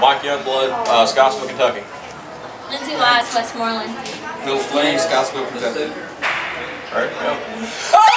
Mike Youngblood, uh, Scottsville, Kentucky. Lindsay Wise, Westmoreland. Phil Flame, Scottsville, Kentucky. All right, go.